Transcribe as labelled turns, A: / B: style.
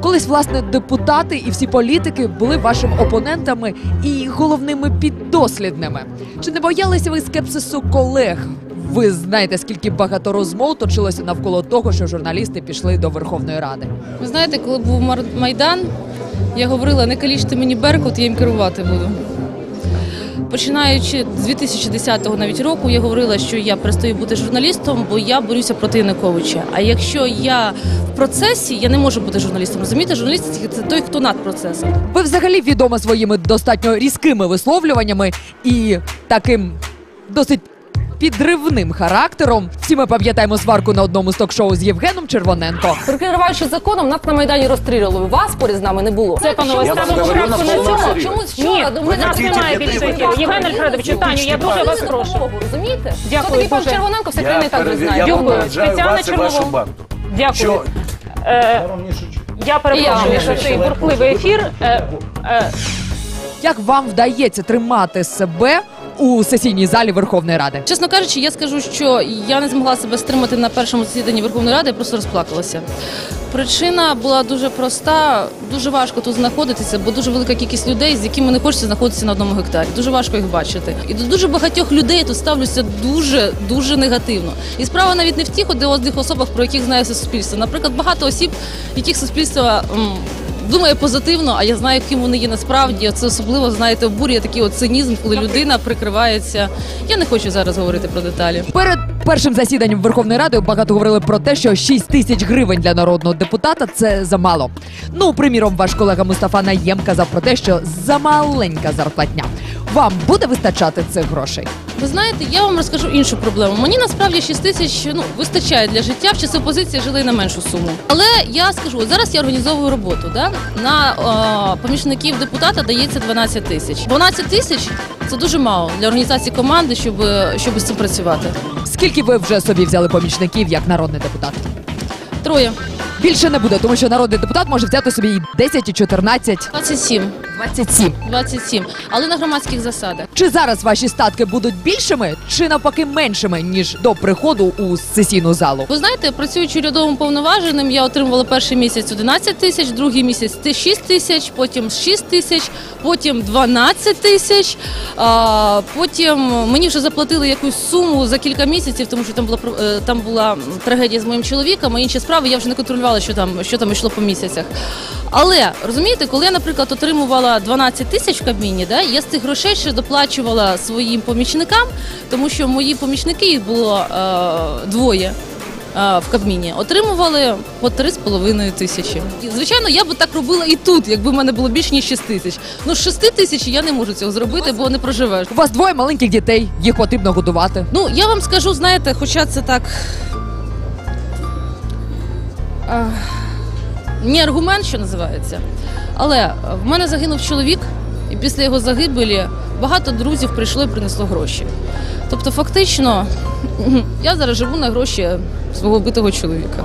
A: Колись, власне, депутати і всі політики були вашими опонентами і головними піддослідними. Чи не боялися ви скепсису колег? Ви знаєте, скільки багато розмов точилося навколо того, що журналісти пішли до Верховної Ради.
B: Ви знаєте, коли був Майдан, я говорила, не калічте мені Беркут, я їм керувати буду. Починаючи з 2010 навіть року, я говорила, що я перестаю бути журналістом, бо я борюся проти Януковича. А якщо я в процесі, я не можу бути журналістом. Розумієте, журналіст це той, хто над процесом.
A: Ви взагалі відома своїми достатньо різкими висловлюваннями і таким досить підривним характером. Всі ми пам'ятаємо сварку на одному з ток-шоу з Євгеном Червоненко.
C: Прикриваючи законом, нас на майдані розстрілювали. Вас поряд з нами не було.
D: Це панове
E: Я
D: ставимо крапку
E: на
D: цьому.
C: Чомусь
D: Ні,
C: вчора до
D: у
C: мене
D: нас немає
E: для
D: більше
E: этого?
D: ефіру. Євген Альфредович, Таню, я дуже вас прошу.
C: Розумієте?
D: Дякую
C: пан. Червоненко, країна і так
E: перевір-
C: знає.
D: Дякую.
E: попереджаю
D: Спеціально
E: вас і вашу
D: чергову.
E: банду.
D: Дякую.
E: Що
D: Е,
E: я не
D: перепрошую за цей бурхливий ефір. Е, е,
A: Як вам вдається тримати себе у сесійній залі Верховної Ради?
B: Чесно кажучи, я скажу, що я не змогла себе стримати на першому засіданні Верховної Ради, я просто розплакалася. Причина була дуже проста, дуже важко тут знаходитися, бо дуже велика кількість людей, з якими не хочеться знаходитися на одному гектарі. Дуже важко їх бачити. І до дуже багатьох людей тут ставлюся дуже дуже негативно. І справа навіть не в тих одних особах, про яких знає все суспільство. Наприклад, багато осіб, яких суспільство. Думає позитивно, а я знаю, ким вони є насправді. Це особливо знаєте, обурює такий от цинізм, коли людина прикривається. Я не хочу зараз говорити про деталі.
A: Перед першим засіданням Верховної Ради багато говорили про те, що 6 тисяч гривень для народного депутата це замало. Ну, приміром, ваш колега Мустафа Наєм казав про те, що замаленька зарплатня. Вам буде вистачати цих грошей?
B: Ви знаєте, я вам розкажу іншу проблему. Мені насправді 6 тисяч ну вистачає для життя. В часи опозиції жили на меншу суму. Але я скажу, от зараз я організовую роботу. Да? На е, помічників депутата дається 12 тисяч. 12 тисяч це дуже мало для організації команди, щоб, щоб з цим працювати.
A: Скільки ви вже собі взяли помічників як народний депутат?
B: Троє.
A: Більше не буде, тому що народний депутат може взяти собі і 10, і 14,
B: 27.
A: 27.
B: 27. Але на громадських засадах.
A: Чи зараз ваші статки будуть більшими, чи навпаки меншими ніж до приходу у сесійну залу?
B: Ви знаєте, працюючи урядовим повноваженим, я отримувала перший місяць 11 тисяч, другий місяць ти 6 тисяч, потім 6 тисяч, потім 12 тисяч. А, потім мені вже заплатили якусь суму за кілька місяців, тому що там була е, там була трагедія з моїм чоловіком, а інші справи я вже не контролювала, що там що там йшло по місяцях. Але розумієте, коли я, наприклад, отримувала 12 тисяч в Кабміні, да, я з цих грошей ще доплачувала своїм помічникам, тому що мої помічники їх було е, двоє. е, В Кабміні отримували по 3,5 тисячі. І, Звичайно, я би так робила і тут, якби в мене було більш ніж 6 тисяч. Ну, з 6 тисяч я не можу цього зробити, бо не проживеш.
A: У вас двоє маленьких дітей, їх потрібно годувати.
B: Ну, я вам скажу, знаєте, хоча це так. а, Не аргумент, що називається. Але в мене загинув чоловік, і після його загибелі багато друзів прийшло і принесло гроші. Тобто, фактично, я зараз живу на гроші свого вбитого чоловіка.